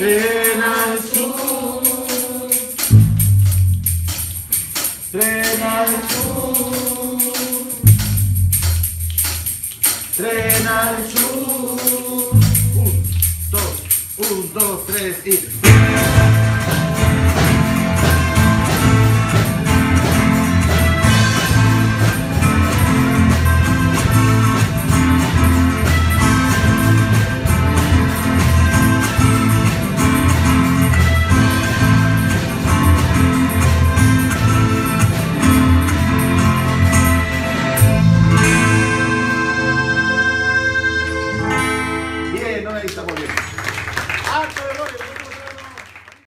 Tren al sur. Tren al sur. Tren al sur. Un, dos, un, dos, tres y.